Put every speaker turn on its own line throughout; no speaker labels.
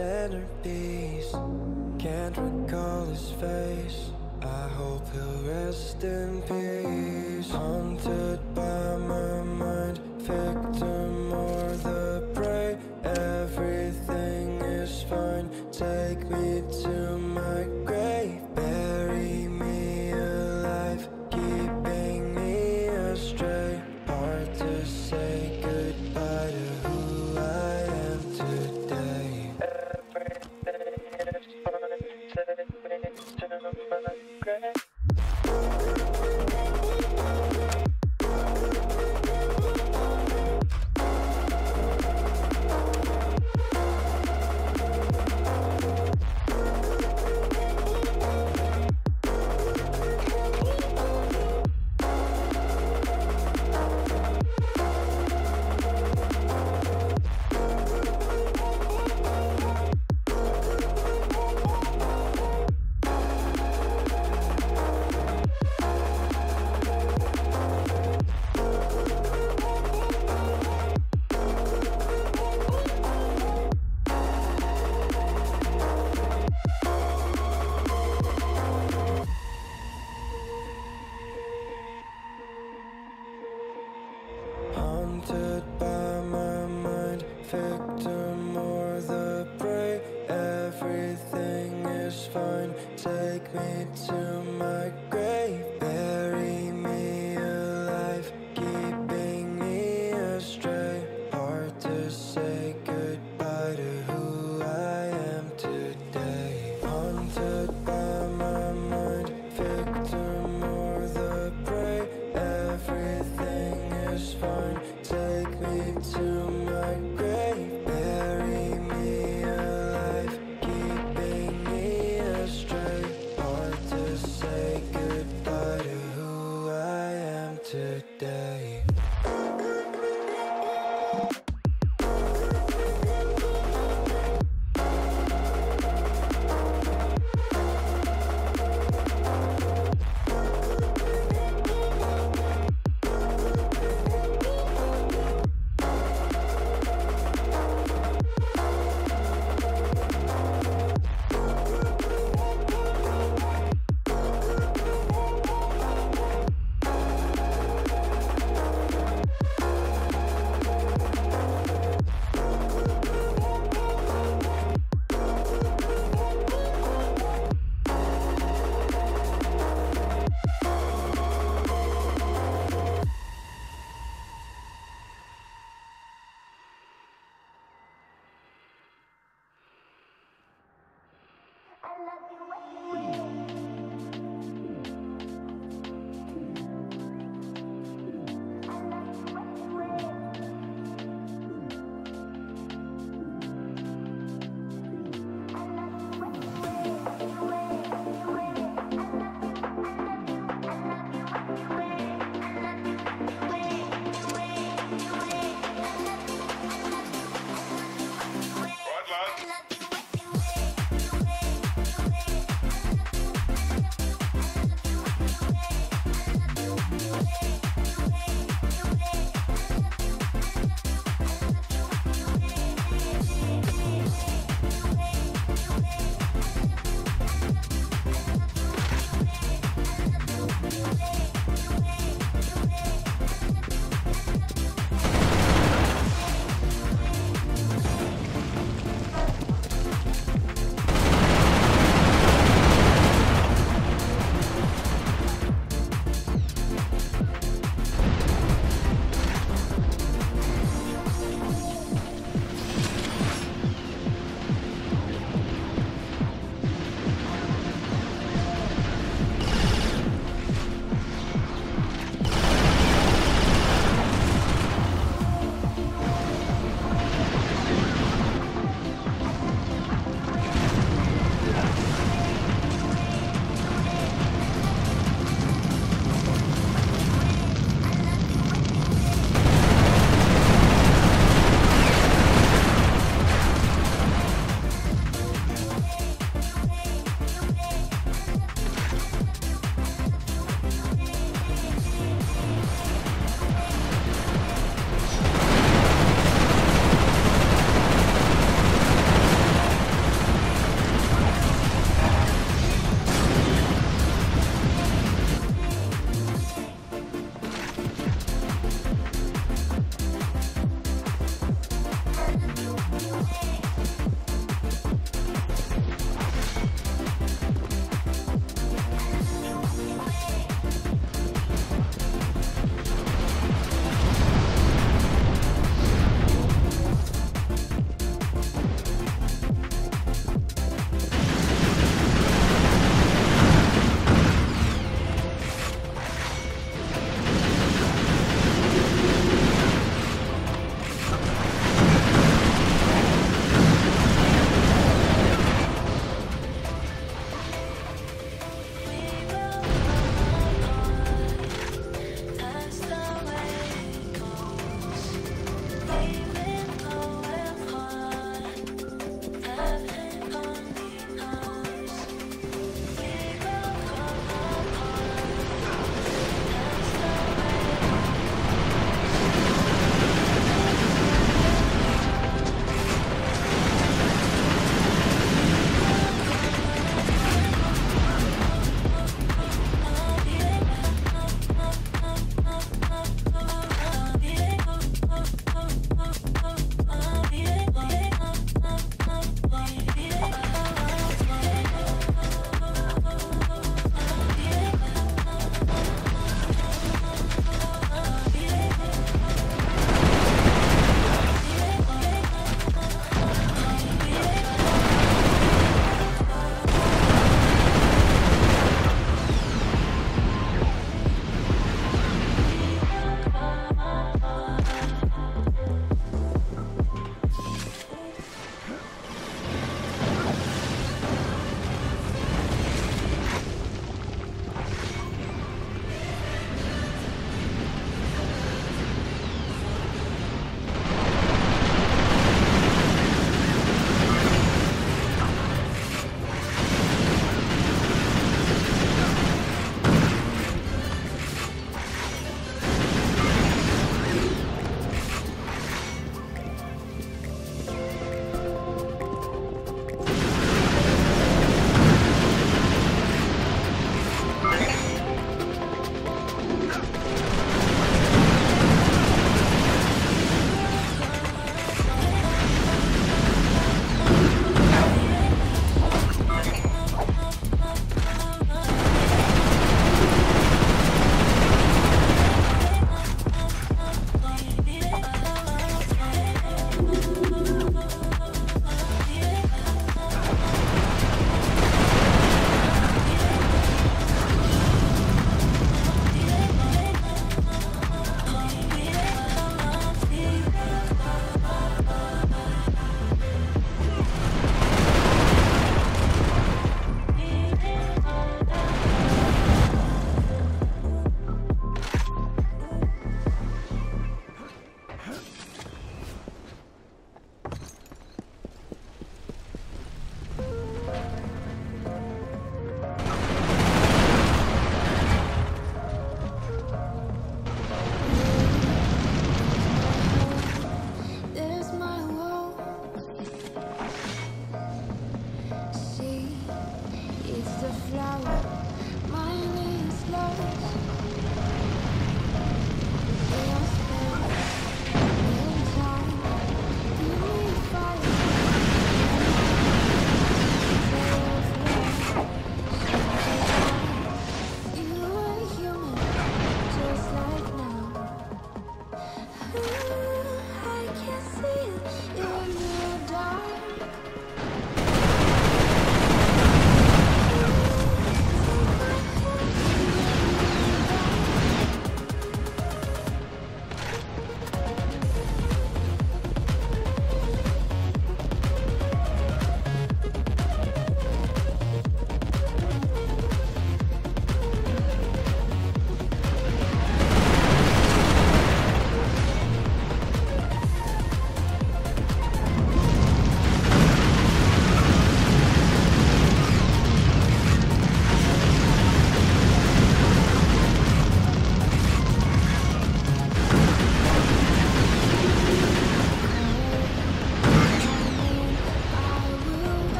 centerpiece. Can't recall his face. I hope he'll rest in peace. Haunted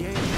Yeah.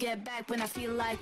Get back when I feel like.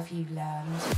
Have you learned?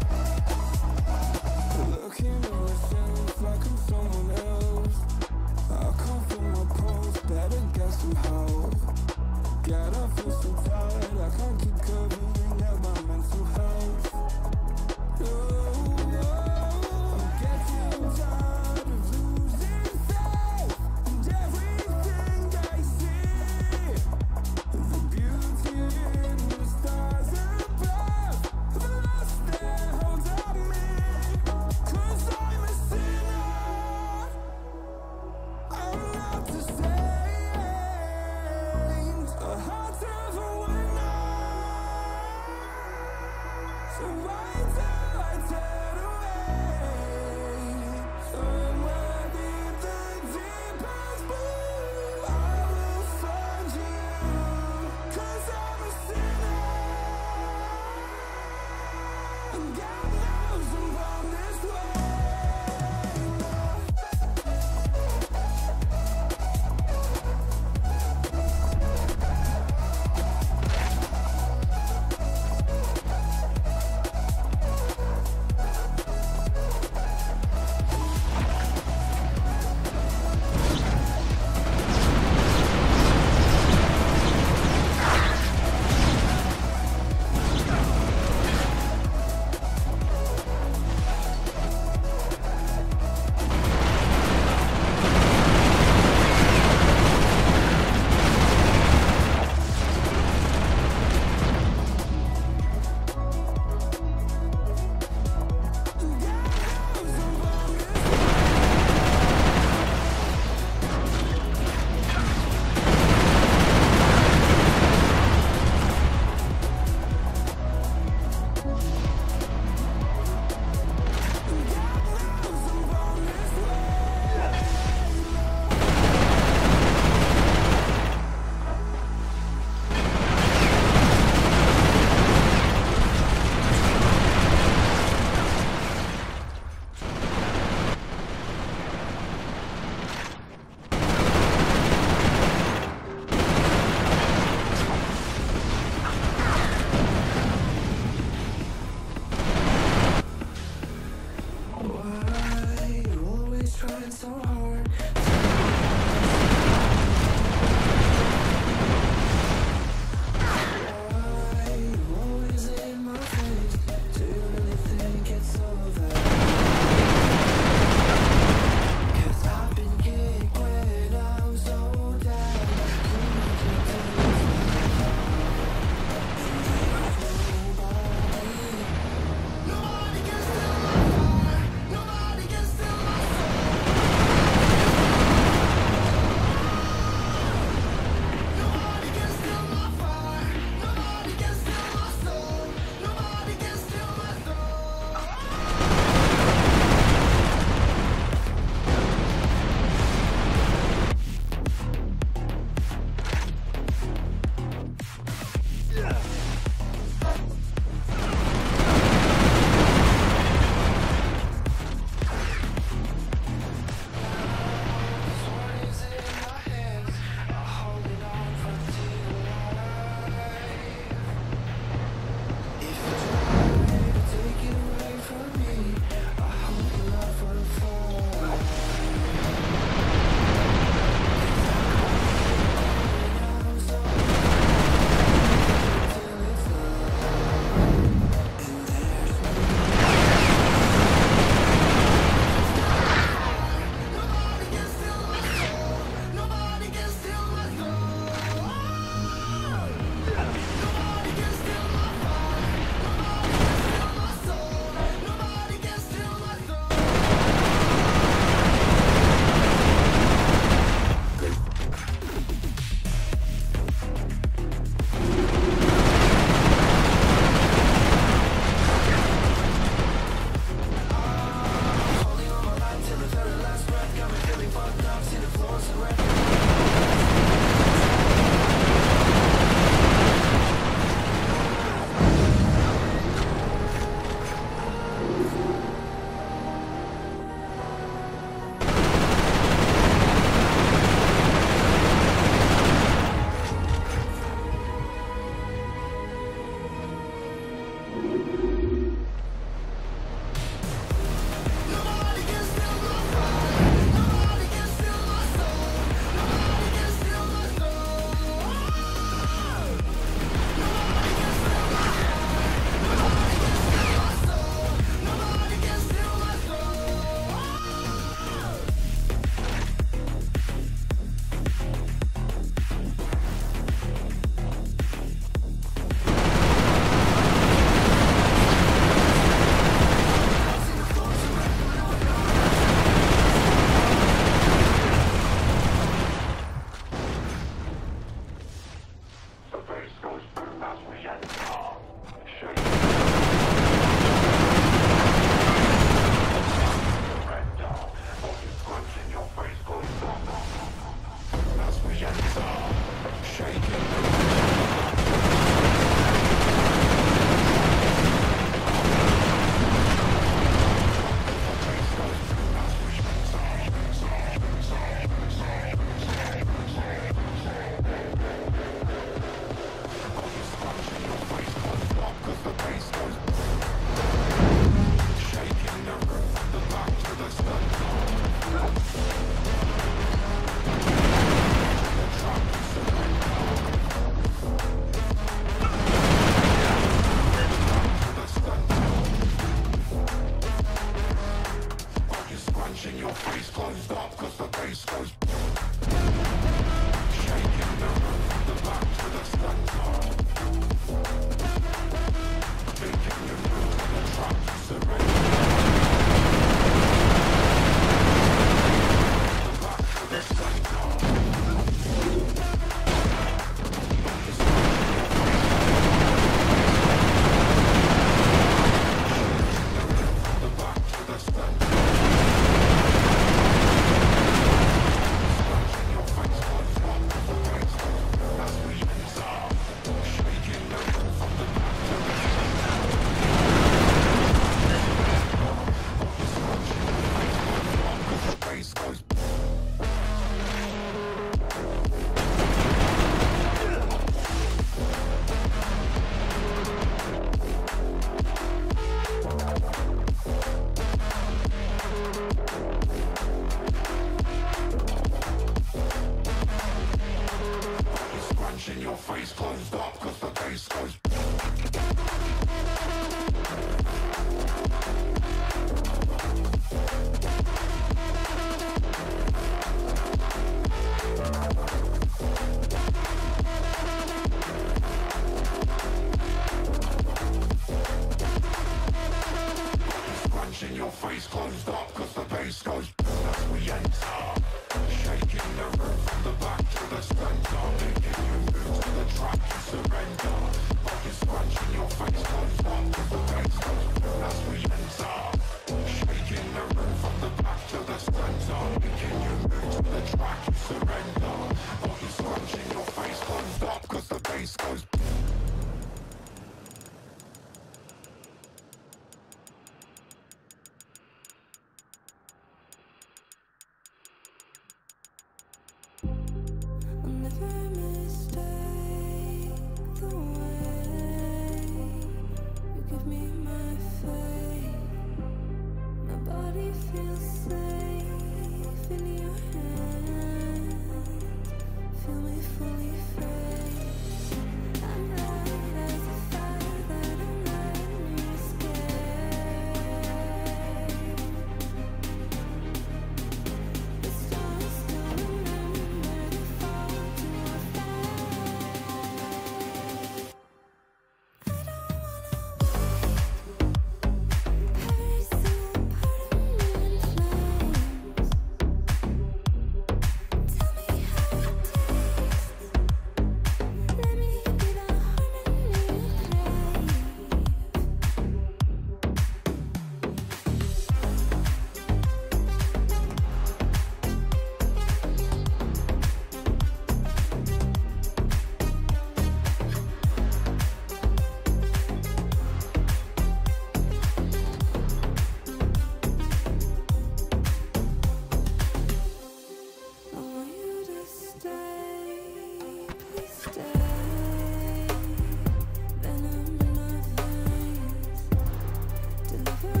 Deliverance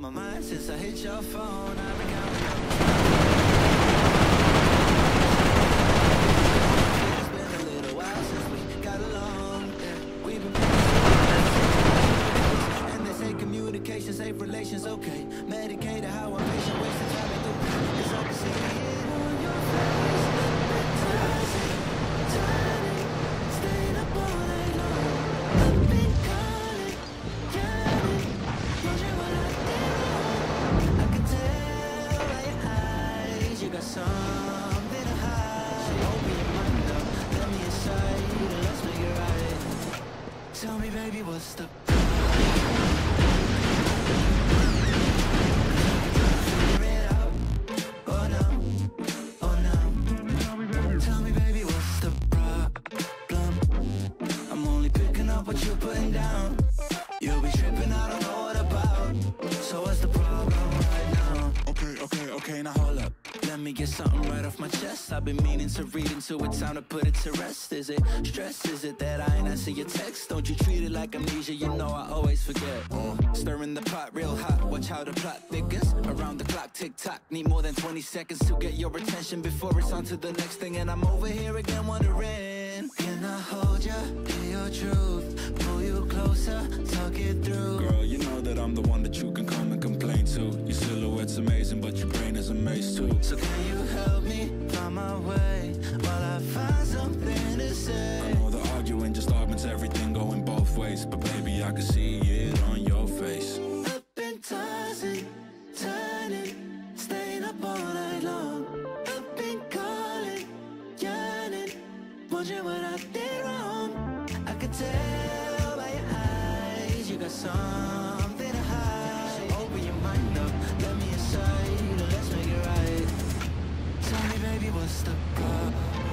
been
since I hit your phone. To read into it, time to put it to rest. Is it stress? Is it that I ain't answer your text? Don't you treat it like amnesia? You know I always forget. Uh, stirring the pot real hot, watch how the plot thickens. Tick tock. Need more than 20 seconds to get your attention before it's on to the next thing. And I'm over here again wondering, can I hold ya? Hear your truth, pull you closer, talk it through.
Girl, you know that I'm the one that you can come and complain to. Your silhouette's amazing, but your brain is a maze too.
So can you help me find my way while I find something to say?
I know the arguing just augments everything going both ways, but baby, I can see it on your face.
Up and tossing, turning, staying up all night long. Up and calling, yearning, wondering what I did wrong. I could tell by your eyes you got something to hide. So open your mind up, let me inside, let's make it right. Tell me, baby, what's the problem?